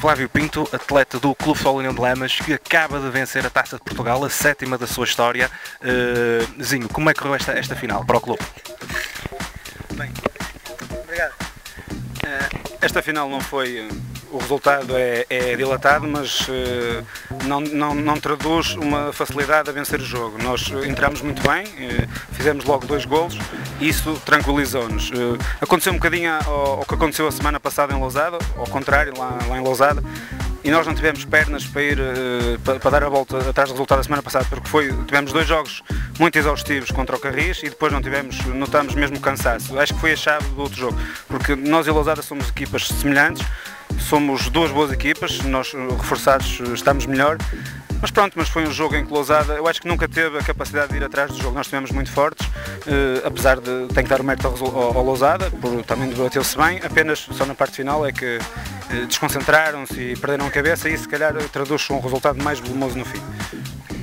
Flávio Pinto, atleta do Clube Futebol União de Lamas, que acaba de vencer a Taça de Portugal, a sétima da sua história. Uh, Zinho, como é que correu esta, esta final para o clube? Bem, obrigado. Uh, esta final não foi o resultado é, é dilatado, mas uh, não, não, não, traduz uma facilidade a vencer o jogo. Nós entramos muito bem, uh, fizemos logo dois golos isso tranquilizou-nos. Uh, aconteceu um bocadinho ao, ao, que aconteceu a semana passada em Lousada, ao contrário, lá, lá em Lousada, e nós não tivemos pernas para ir para, para, dar a volta atrás do resultado da semana passada, porque foi, tivemos dois jogos muito exaustivos contra o Carris e depois não tivemos, notamos mesmo cansaço. Acho que foi a chave do outro jogo, porque nós e Lousada somos equipas semelhantes, somos duas boas equipas, nós reforçados estamos melhor. Mas pronto, mas foi um jogo em closada. Eu acho que nunca teve a capacidade de ir atrás do jogo. Nós estivemos muito fortes, eh, apesar de ter que dar o mérito ao, ao Lousada, por também debateu-se bem. Apenas só na parte final é que eh, desconcentraram-se e perderam a cabeça e se calhar traduz um resultado mais volumoso no fim.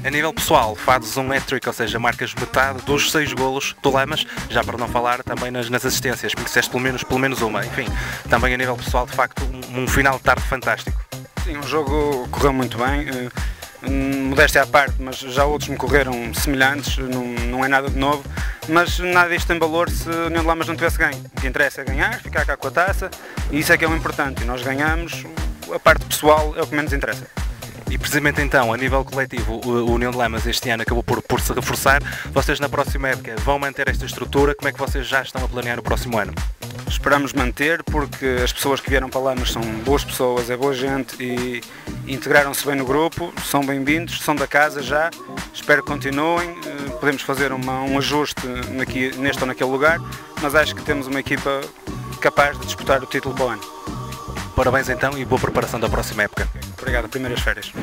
A nível pessoal, fazes um hat-trick, ou seja, marcas metade dos seis golos do Lamas, já para não falar também nas, nas assistências, porque disseste pelo menos, pelo menos uma. Enfim, também a nível pessoal, de facto, um, um final de tarde fantástico. Sim, o jogo correu muito bem. Eh, modéstia à parte, mas já outros me correram semelhantes, não, não é nada de novo, mas nada disto tem valor se União de Lamas não tivesse ganho. O que interessa é ganhar, ficar cá com a taça, e isso é que é o importante. E nós ganhamos, a parte pessoal é o que menos interessa. E precisamente então, a nível coletivo, o União de Lamas este ano acabou por, por se reforçar. Vocês na próxima época vão manter esta estrutura? Como é que vocês já estão a planear o próximo ano? Esperamos manter porque as pessoas que vieram para Lamas são boas pessoas, é boa gente e integraram-se bem no grupo, são bem-vindos, são da casa já. Espero que continuem. Eh, podemos fazer uma, um ajuste neste ou naquele lugar, mas acho que temos uma equipa capaz de disputar o título para o ano. Parabéns então e boa preparação da próxima época. Obrigado, primeiras férias.